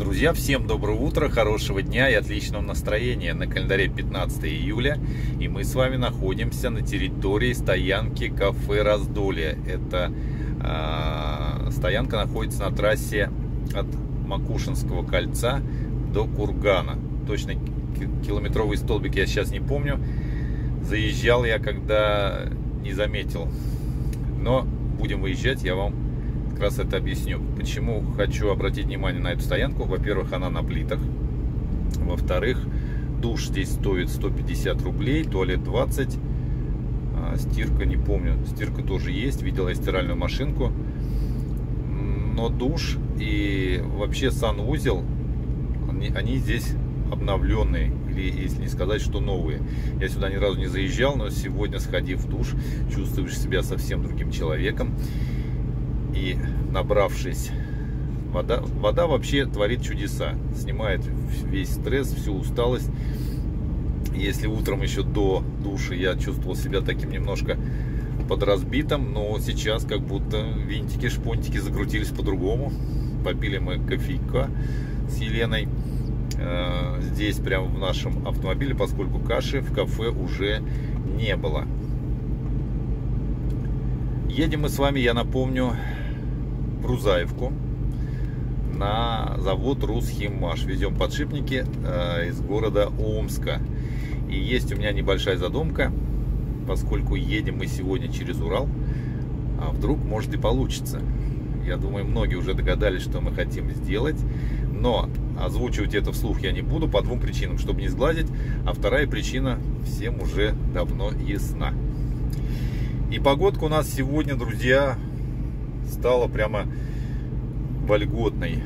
Друзья, всем доброго утра, хорошего дня и отличного настроения. На календаре 15 июля, и мы с вами находимся на территории стоянки кафе Раздолье. Это э, стоянка находится на трассе от Макушинского кольца до Кургана. Точно километровый столбик я сейчас не помню. Заезжал я, когда не заметил. Но будем выезжать, я вам как раз это объясню. Почему хочу обратить внимание на эту стоянку. Во-первых, она на плитах. Во-вторых, душ здесь стоит 150 рублей, туалет 20. А, стирка, не помню, стирка тоже есть. Видел я стиральную машинку. Но душ и вообще санузел, они, они здесь обновленные, или если не сказать, что новые. Я сюда ни разу не заезжал, но сегодня, сходив в душ, чувствуешь себя совсем другим человеком. И набравшись, вода, вода вообще творит чудеса, снимает весь стресс, всю усталость. Если утром еще до души я чувствовал себя таким немножко подразбитым, но сейчас как будто винтики, шпонтики закрутились по-другому. Попили мы кофейка с Еленой э, здесь прямо в нашем автомобиле, поскольку каши в кафе уже не было. Едем мы с вами, я напомню, Рузаевку на завод Русхимаш. Везем подшипники э, из города Омска. И есть у меня небольшая задумка, поскольку едем мы сегодня через Урал, а вдруг может и получится. Я думаю, многие уже догадались, что мы хотим сделать, но озвучивать это вслух я не буду по двум причинам, чтобы не сглазить, а вторая причина всем уже давно ясна. И погодка у нас сегодня, друзья, стала прямо вольготной.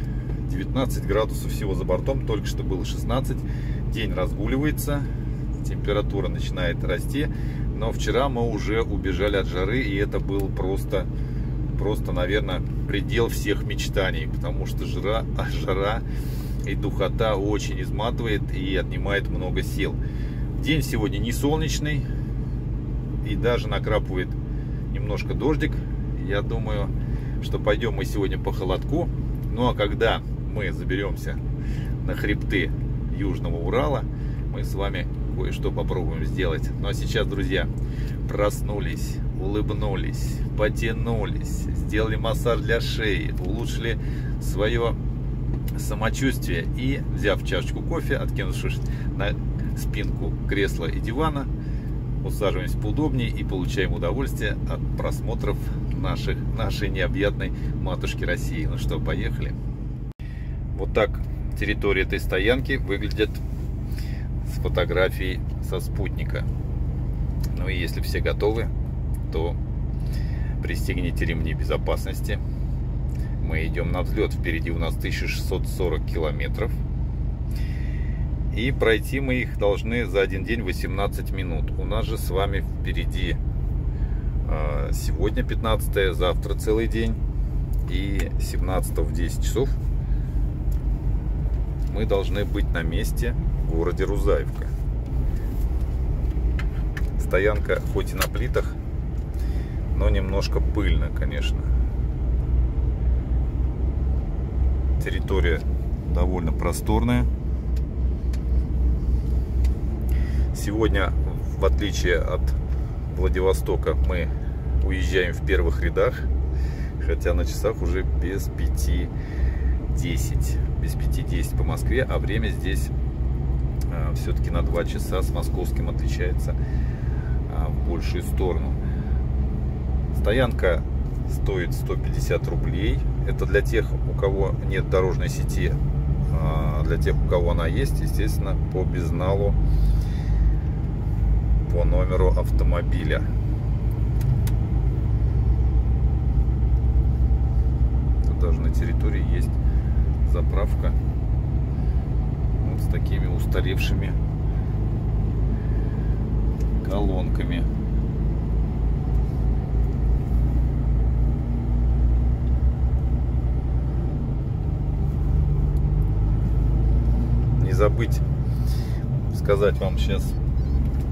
19 градусов всего за бортом, только что было 16. День разгуливается, температура начинает расти. Но вчера мы уже убежали от жары, и это был просто, просто, наверное, предел всех мечтаний. Потому что жара, жара и духота очень изматывает и отнимает много сил. День сегодня не солнечный, и даже накрапывает немножко дождик. Я думаю, что пойдем мы сегодня по холодку. Ну а когда мы заберемся на хребты Южного Урала, мы с вами кое-что попробуем сделать. Ну а сейчас, друзья, проснулись, улыбнулись, потянулись, сделали массаж для шеи, улучшили свое самочувствие и, взяв чашечку кофе, откинувшись на спинку кресла и дивана, усаживаемся поудобнее и получаем удовольствие от просмотров наших, нашей необъятной матушки России. Ну что, поехали. Вот так территория этой стоянки выглядит с фотографией со спутника. Ну и если все готовы, то пристегните ремни безопасности. Мы идем на взлет. Впереди у нас 1640 километров. И пройти мы их должны за один день 18 минут. У нас же с вами впереди а, сегодня 15 завтра целый день. И 17 в 10 часов мы должны быть на месте в городе Рузаевка. Стоянка хоть и на плитах, но немножко пыльно, конечно. Территория довольно просторная. Сегодня, в отличие от Владивостока, мы уезжаем в первых рядах, хотя на часах уже без 5-10, без 5-10 по Москве, а время здесь а, все-таки на 2 часа с московским отличается а, в большую сторону. Стоянка стоит 150 рублей. Это для тех, у кого нет дорожной сети, а, для тех, у кого она есть, естественно, по безналу по номеру автомобиля. Тут даже на территории есть заправка вот с такими устаревшими колонками. Не забыть сказать вам сейчас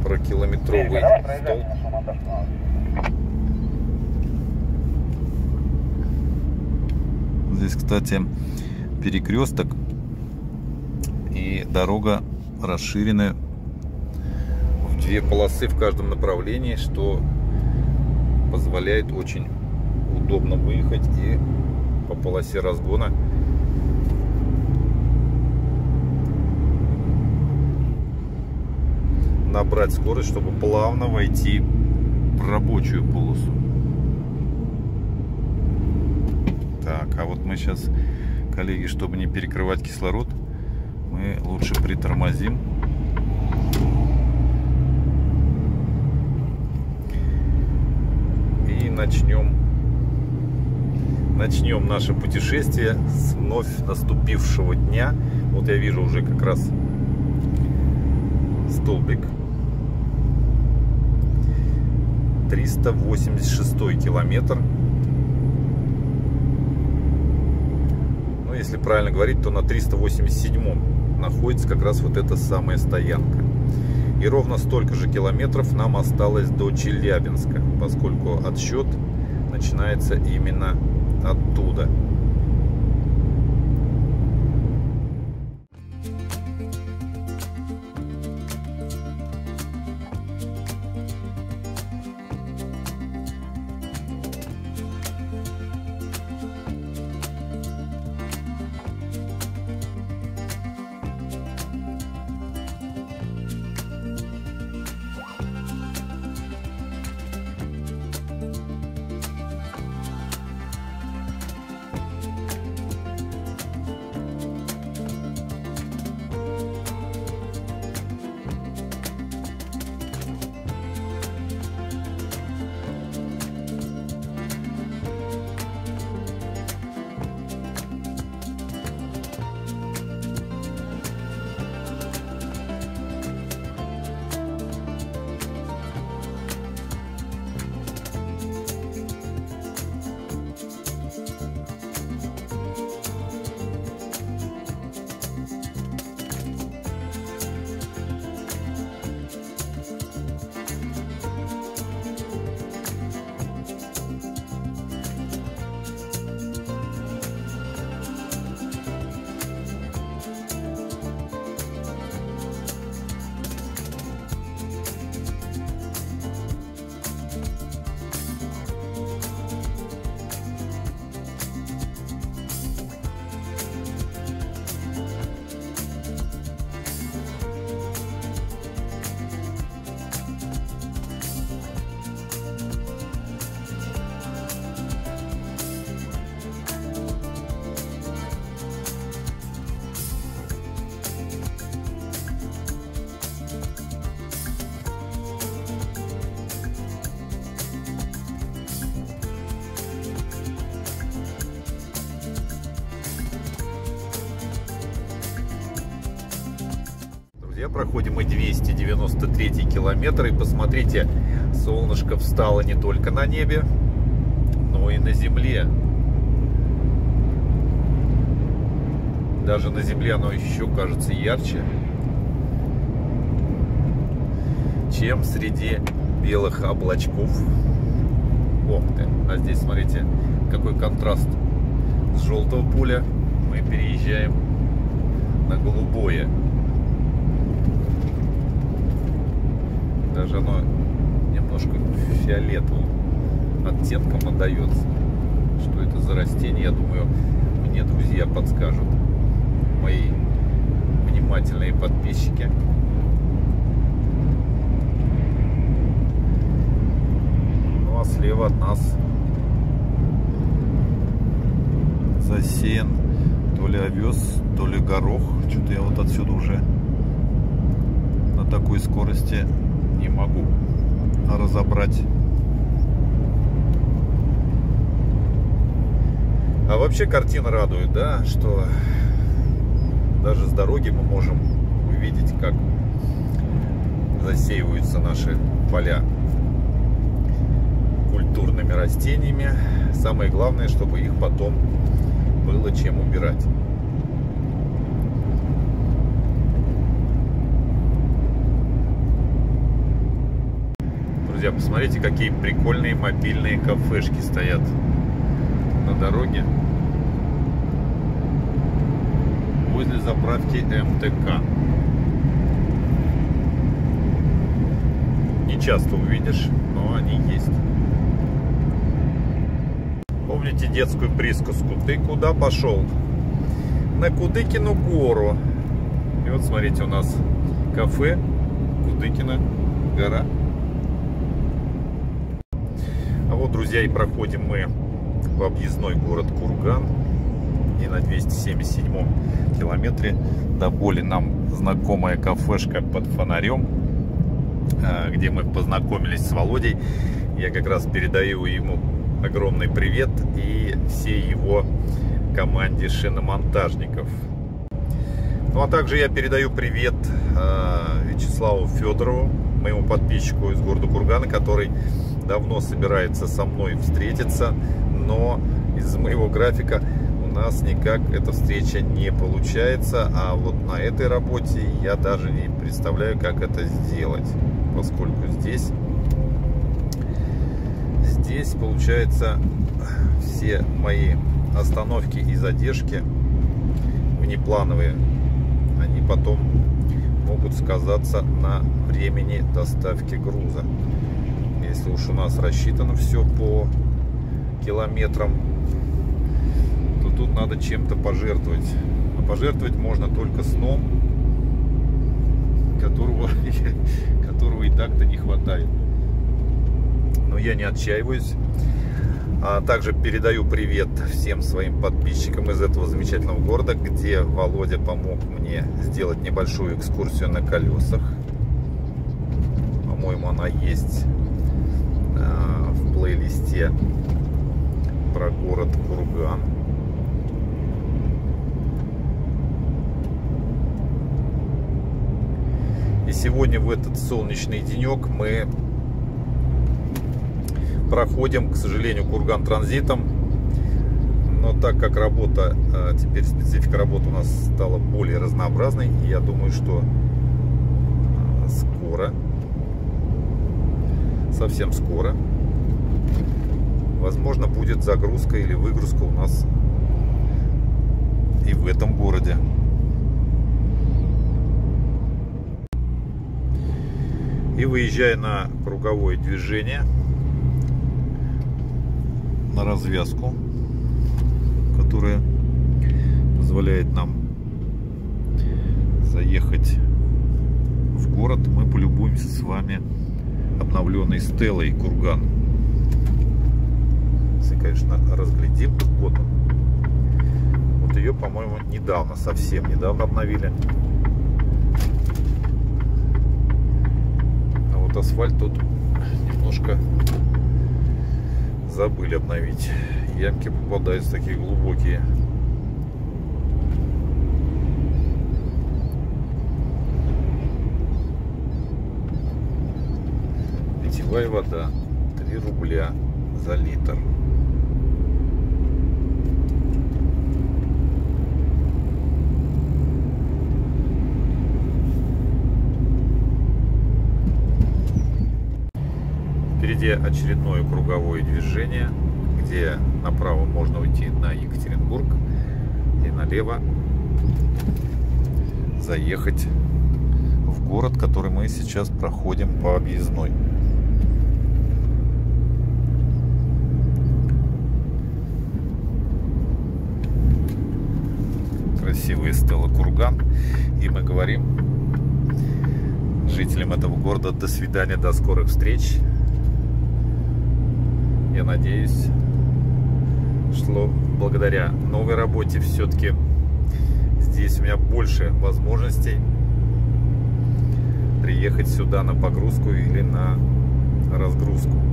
про километровый столб. Здесь, кстати, перекресток И дорога расширена в две полосы в каждом направлении, что позволяет очень удобно выехать и по полосе разгона набрать скорость, чтобы плавно войти в рабочую полосу. Так, а вот мы сейчас, коллеги, чтобы не перекрывать кислород, мы лучше притормозим. И начнем начнем наше путешествие с вновь наступившего дня. Вот я вижу уже как раз столбик 386 километр. Ну, если правильно говорить, то на 387 находится как раз вот эта самая стоянка. И ровно столько же километров нам осталось до Челябинска, поскольку отсчет начинается именно оттуда. Проходим мы 293 километр. И посмотрите, солнышко встало не только на небе, но и на земле. Даже на земле оно еще кажется ярче, чем среди белых облачков. Ох ты, а здесь смотрите, какой контраст с желтого поля мы переезжаем на голубое. Даже оно немножко фиолетовым оттенком отдается. Что это за растение, я думаю, мне друзья подскажут. Мои внимательные подписчики. Ну а слева от нас засеян то ли овес, то ли горох. Что-то я вот отсюда уже на такой скорости не могу разобрать. А вообще картина радует, да, что даже с дороги мы можем увидеть, как засеиваются наши поля культурными растениями. Самое главное, чтобы их потом было чем убирать. Друзья, посмотрите, какие прикольные мобильные кафешки стоят на дороге. возле заправки МТК. Не часто увидишь, но они есть. Помните детскую присказку? Ты куда пошел? На Кудыкину гору. И вот смотрите, у нас кафе Кудыкина гора. А вот, друзья, и проходим мы в объездной город Курган. И на 277 километре до боли нам знакомая кафешка под фонарем, а, где мы познакомились с Володей. Я как раз передаю ему огромный привет и всей его команде шиномонтажников. Ну а также я передаю привет э, Вячеславу Федорову, моему подписчику из города Кургана, который давно собирается со мной встретиться, но из моего графика у нас никак эта встреча не получается, а вот на этой работе я даже не представляю, как это сделать, поскольку здесь здесь получается все мои остановки и задержки внеплановые они потом могут сказаться на времени доставки груза если уж у нас рассчитано все по километрам то тут надо чем-то пожертвовать а пожертвовать можно только сном которого которого и так-то не хватает но я не отчаиваюсь. А также передаю привет всем своим подписчикам из этого замечательного города, где Володя помог мне сделать небольшую экскурсию на колесах. По-моему, она есть плейлисте про город Курган. И сегодня в этот солнечный денек мы проходим, к сожалению, Курган транзитом. Но так как работа, а, теперь специфика работы у нас стала более разнообразной, я думаю, что а, скоро, совсем скоро, возможно, будет загрузка или выгрузка у нас и в этом городе. И выезжая на круговое движение, на развязку, которая позволяет нам заехать в город. Мы полюбуемся с вами обновленной стелой Курган. Конечно, разглядим, вот он. Вот ее, по-моему, недавно, совсем недавно обновили. А вот асфальт тут немножко забыли обновить. Ямки попадаются такие глубокие. Питьевая вода 3 рубля за литр. Очередное круговое движение, где направо можно уйти на Екатеринбург и налево заехать в город, который мы сейчас проходим по объездной. Красивые стелы Курган. И мы говорим жителям этого города до свидания, до скорых встреч я надеюсь, что благодаря новой работе все-таки здесь у меня больше возможностей приехать сюда на погрузку или на разгрузку.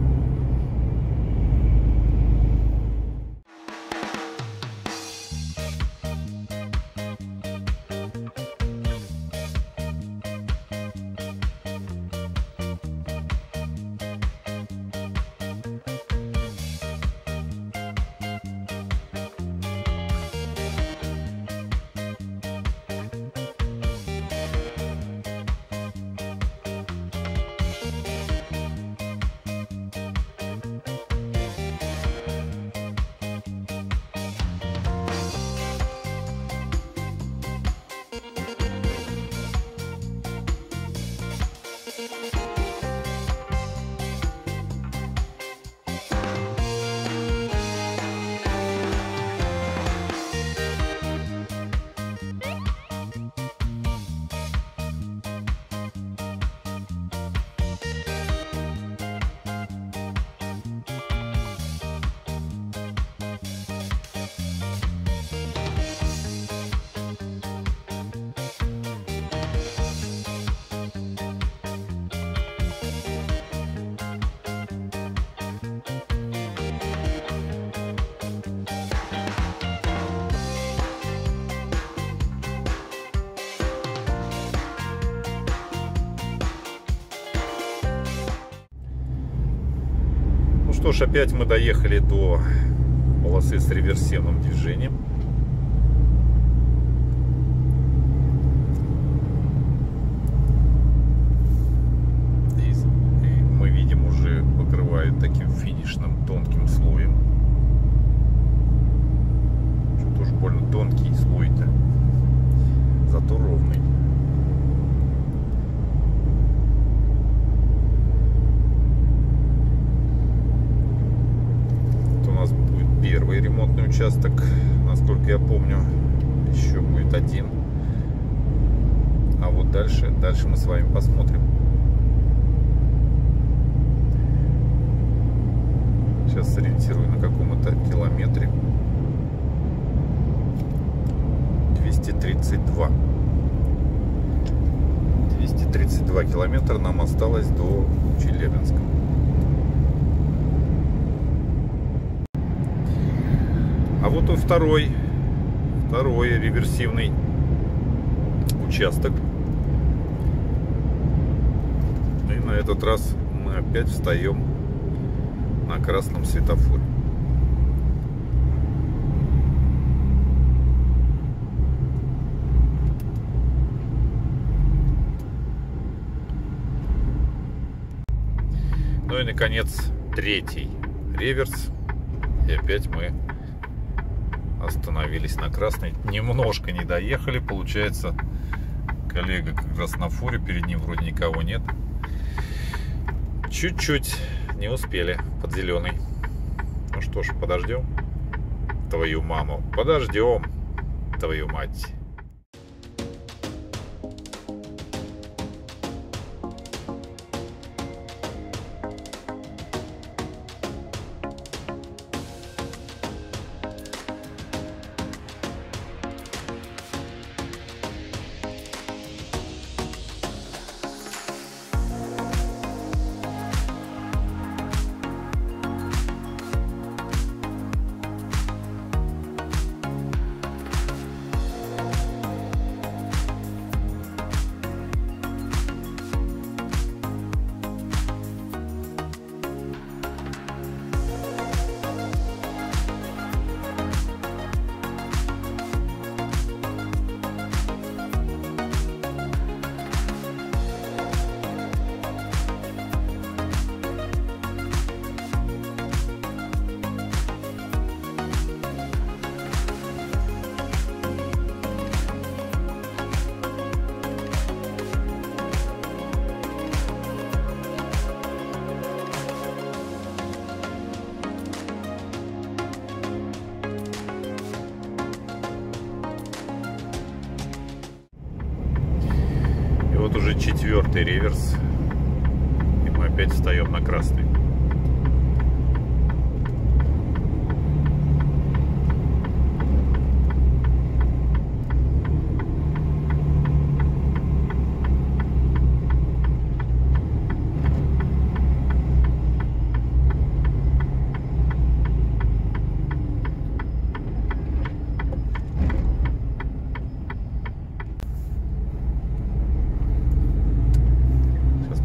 Ж, опять мы доехали до полосы с реверсивным движением. И мы видим уже покрывают таким финишным тонким слоем. Что-то уж тонкий слой-то. Зато ровный. Участок, насколько я помню. Еще будет один. А вот дальше, дальше мы с вами посмотрим. Сейчас сориентирую на каком-то километре. 232. 232 километра нам осталось до Челябинска. А вот и второй, второй реверсивный участок. И на этот раз мы опять встаем на красном светофоре. Ну и наконец третий реверс. И опять мы остановились на красной. Немножко не доехали, получается. Коллега как раз на фуре, перед ним вроде никого нет. Чуть-чуть не успели под зеленый. Ну что ж, подождем твою маму. Подождем твою мать. Вот уже четвертый реверс. И мы опять встаем на красный.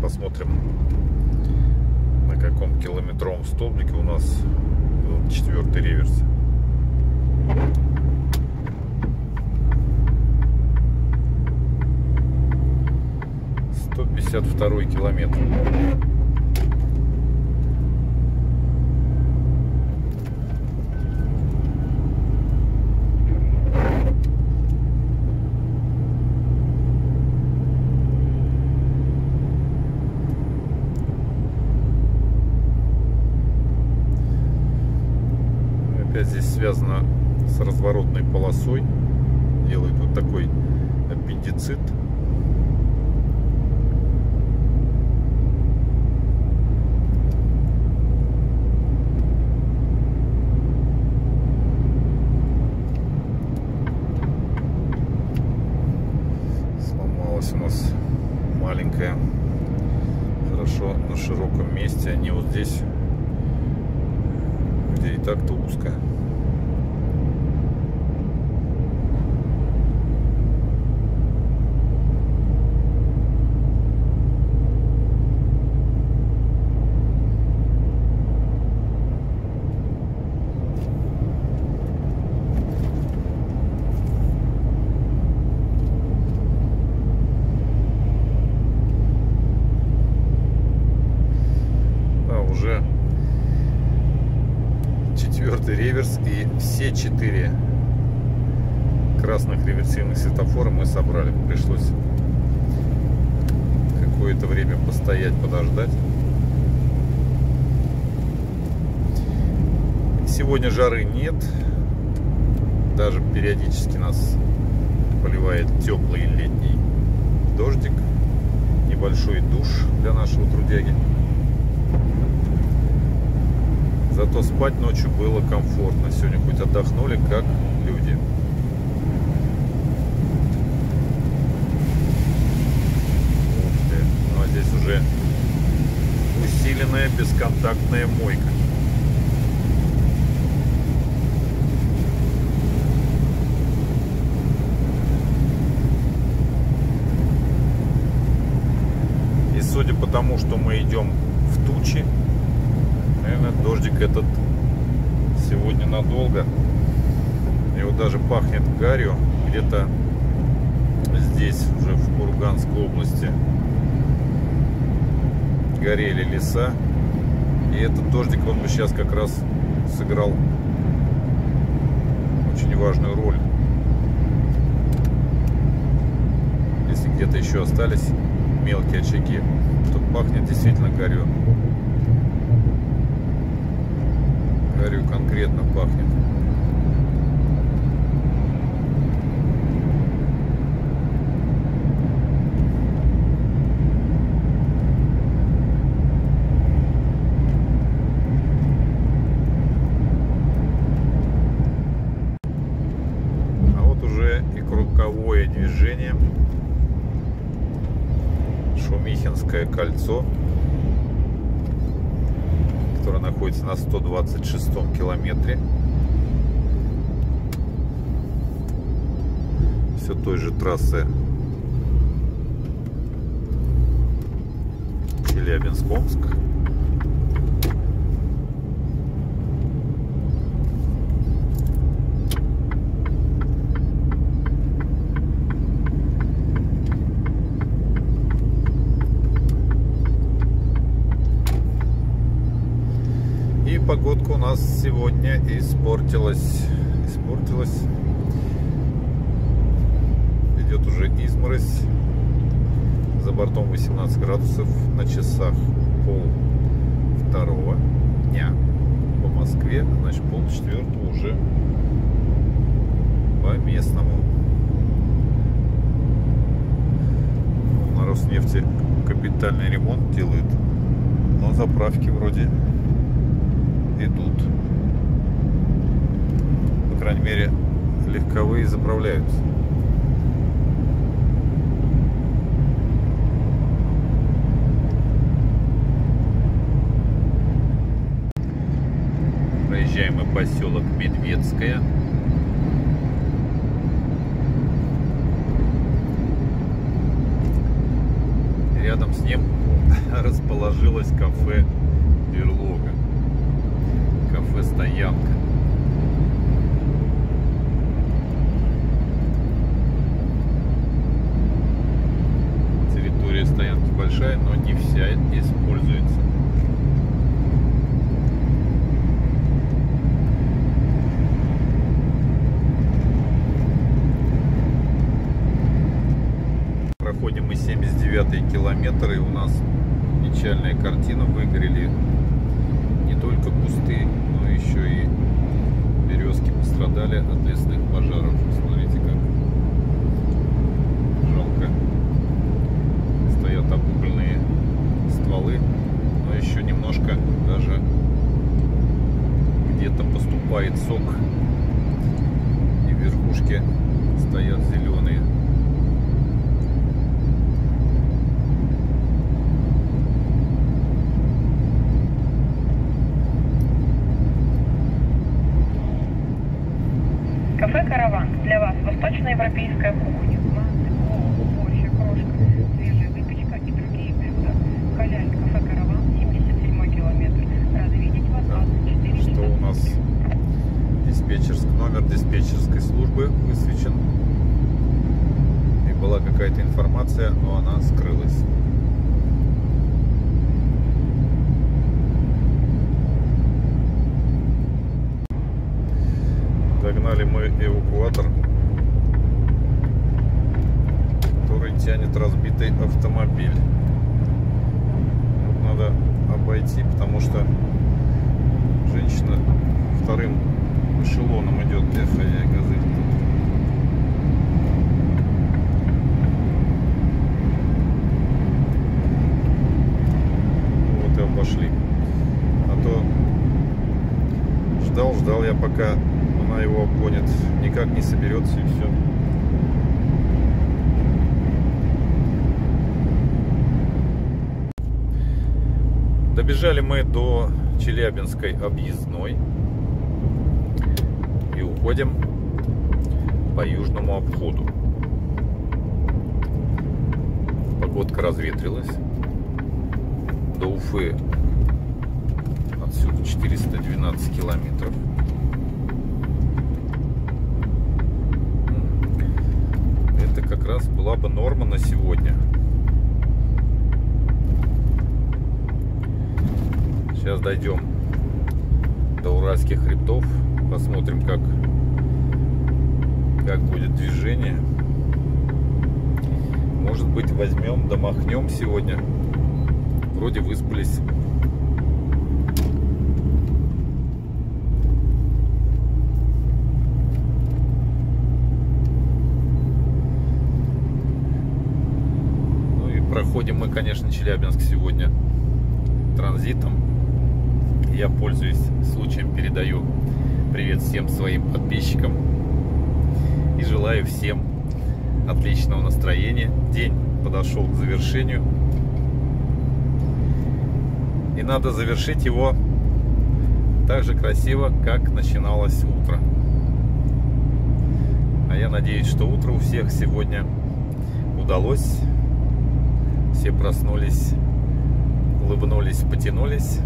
посмотрим, на каком километровом столбике у нас четвертый реверс. Сто пятьдесят второй километр. Опять здесь связано с разворотной полосой. Делают вот такой аппендицит. Сломалась у нас маленькая. Хорошо на широком месте, а не вот здесь где и так-то узко. реверс и все четыре красных реверсивных светофора мы собрали. Пришлось какое-то время постоять, подождать. Сегодня жары нет. Даже периодически нас поливает теплый летний дождик. Небольшой душ для нашего трудяги. Зато спать ночью было комфортно. Сегодня хоть отдохнули, как люди. Ну а здесь уже усиленная бесконтактная мойка. И судя по тому, что мы идем в тучи, Наверное, дождик этот сегодня надолго. И вот даже пахнет гарью. Где-то здесь, уже в Курганской области, горели леса. И этот дождик, он бы сейчас как раз сыграл очень важную роль. Если где-то еще остались мелкие очаги, то пахнет действительно горю. Говорю, конкретно пахнет. А вот уже и круговое движение. Шумихинское кольцо которая находится на 126 километре. Все той же трассы Челябинск-Омск. погодка у нас сегодня испортилась. Испортилась. Идет уже изморозь. За бортом 18 градусов. На часах пол второго дня по Москве. Значит, пол четвертого уже по местному. На Роснефти капитальный ремонт делают. Но заправки вроде идут. По крайней мере, легковые заправляются. Проезжаем мы поселок Медведская. Рядом с ним расположилось кафе Берлога кафе-стоянка. Территория стоянки большая, но не вся используется. Проходим мы 79 километр, и у нас печальная картина. Выгорели не только кусты, но еще и березки пострадали от лесных пожаров. Смотрите, как жалко. Стоят обугленные стволы, но еще немножко даже где-то поступает сок. И верхушки стоят зеленые. Восточноевропейская кухня. Манты, плов, борщ, крошка, свежая выпечка и другие блюда. Халяль, кафе «Караван», 77 километр. Рады видеть вас, 24 Что у нас диспетчерск, номер диспетчерской службы высвечен. И была какая-то информация, но она скрылась. Догнали мы эвакуатор, который тянет разбитый автомобиль. Вот надо обойти, потому что женщина вторым эшелоном идет для газель. Вот и обошли. А то ждал, я пока она его обгонит. Никак не соберется и все. Добежали мы до Челябинской объездной и уходим по южному обходу. Погодка разветрилась. До Уфы отсюда 412 километров. Это как раз была бы норма на сегодня. Сейчас дойдем до Уральских хребтов. Посмотрим, как, как будет движение. Может быть, возьмем, домахнем сегодня. Вроде выспались. Проходим мы, конечно, Челябинск сегодня транзитом. Я пользуюсь случаем, передаю привет всем своим подписчикам и желаю всем отличного настроения. День подошел к завершению. И надо завершить его так же красиво, как начиналось утро. А я надеюсь, что утро у всех сегодня удалось. Все проснулись, улыбнулись, потянулись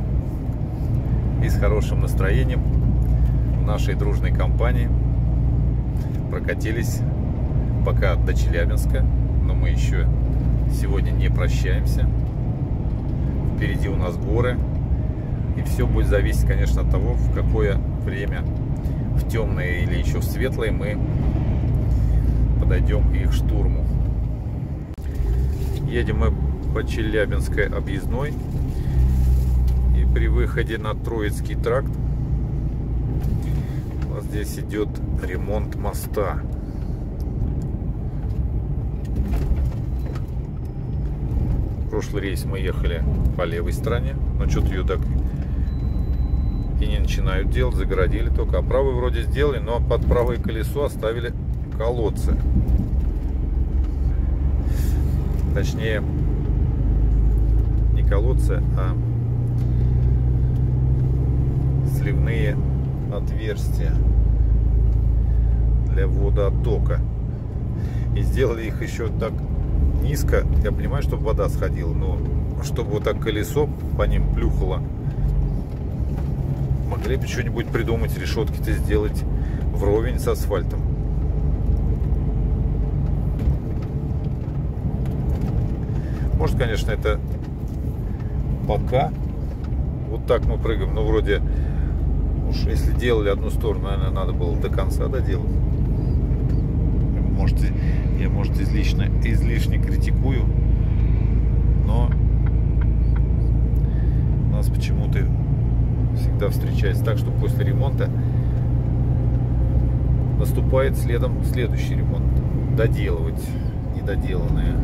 и с хорошим настроением в нашей дружной компании прокатились пока до Челябинска, но мы еще сегодня не прощаемся. Впереди у нас горы, и все будет зависеть, конечно, от того, в какое время, в темное или еще в светлое, мы подойдем к их штурму. Едем мы по Челябинской объездной при выходе на Троицкий тракт у нас здесь идет ремонт моста. прошлый рейс мы ехали по левой стороне, но что-то ее так и не начинают делать, загородили только. А правый вроде сделали, но под правое колесо оставили колодцы. Точнее, не колодцы, а сливные отверстия для водооттока. И сделали их еще так низко. Я понимаю, чтобы вода сходила, но чтобы вот так колесо по ним плюхало. Могли бы что-нибудь придумать, решетки-то сделать вровень с асфальтом. Может, конечно, это пока вот так мы прыгаем, но вроде Уж если делали одну сторону, наверное, надо было до конца доделать. Может, я, может, излишне, излишне критикую, но нас почему-то всегда встречается так, что после ремонта наступает следом следующий ремонт. Доделывать недоделанное.